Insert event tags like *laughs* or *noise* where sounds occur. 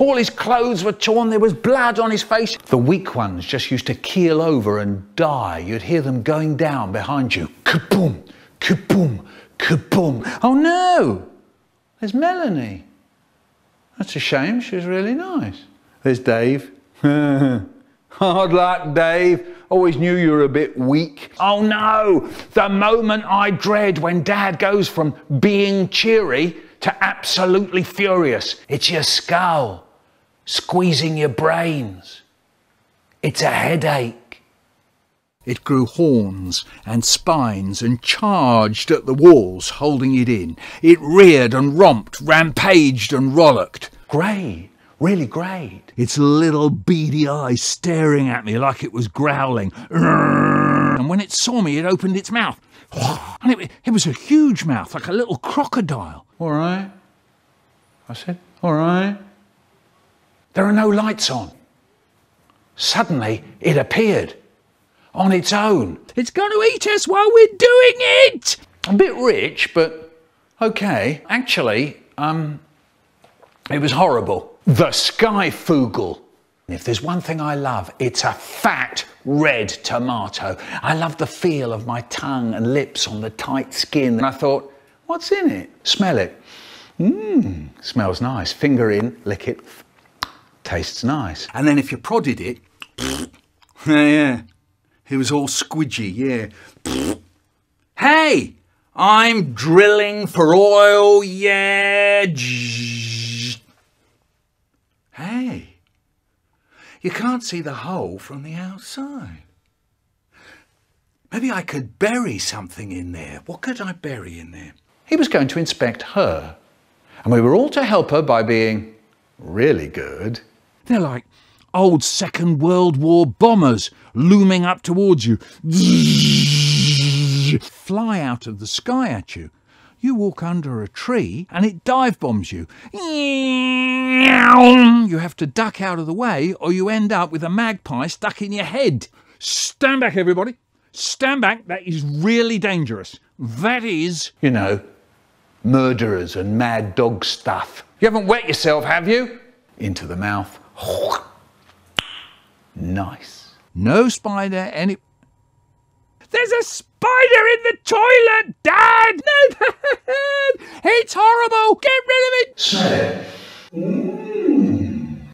All his clothes were torn, there was blood on his face. The weak ones just used to keel over and die. You'd hear them going down behind you. Kaboom, kaboom, kaboom. Oh no, there's Melanie. That's a shame, she was really nice. There's Dave. *laughs* Hard luck, Dave. Always knew you were a bit weak. Oh no, the moment I dread when Dad goes from being cheery to absolutely furious. It's your skull squeezing your brains. It's a headache. It grew horns and spines and charged at the walls, holding it in. It reared and romped, rampaged and rollicked. Grey, really grey. Its little beady eyes staring at me like it was growling. And when it saw me, it opened its mouth. And it, it was a huge mouth, like a little crocodile. All right. I said, all right. There are no lights on. Suddenly, it appeared on its own. It's going to eat us while we're doing it. A bit rich, but okay. Actually, um, it was horrible. The Skyfoogle. If there's one thing I love, it's a fat red tomato. I love the feel of my tongue and lips on the tight skin. And I thought, what's in it? Smell it. Mmm, smells nice. Finger in, lick it. Tastes nice. And then if you prodded it, *laughs* yeah, yeah, it was all squidgy, yeah. *laughs* Hey, I'm drilling for oil, yeah. *laughs* Hey, you can't see the hole from the outside. Maybe I could bury something in there. What could I bury in there? He was going to inspect her. And we were all to help her by being really good. They're like old Second World War bombers looming up towards you. Fly out of the sky at you. You walk under a tree and it dive bombs you. You have to duck out of the way or you end up with a magpie stuck in your head. Stand back, everybody. Stand back. That is really dangerous. That is, you know, murderers and mad dog stuff. You haven't wet yourself, have you? Into the mouth. *laughs* Nice. No spider any. There's a spider in the toilet, Dad! *laughs* No, Dad! It's horrible! Get rid of it! It.